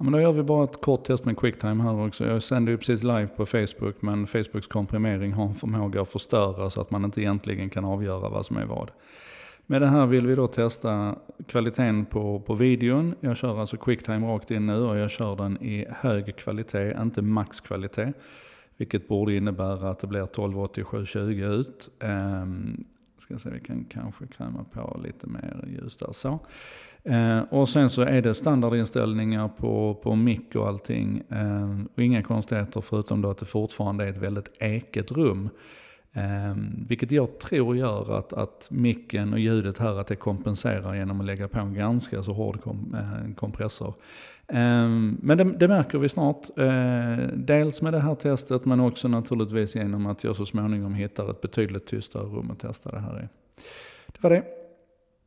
Ja, men då gör vi bara ett kort test med quicktime här också. Jag sänder ju precis live på Facebook men Facebooks komprimering har en förmåga att förstöra så att man inte egentligen kan avgöra vad som är vad. Med det här vill vi då testa kvaliteten på, på videon. Jag kör alltså quicktime rakt in nu och jag kör den i hög kvalitet, inte maxkvalitet. Vilket borde innebära att det blir 1280 720 ut. Ehm, Ska se, vi kan kanske kräma på lite mer ljus där så. Eh, och sen så är det standardinställningar på, på mick och allting. Eh, och inga konstigheter förutom då att det fortfarande är ett väldigt eket rum. Um, vilket jag tror gör att, att micken och ljudet här att det kompenserar genom att lägga på en ganska så hård kom, eh, kompressor. Um, men det, det, märker vi snart. Uh, dels med det här testet men också naturligtvis genom att jag så småningom hittar ett betydligt tystare rum att testa det här i. Det var det.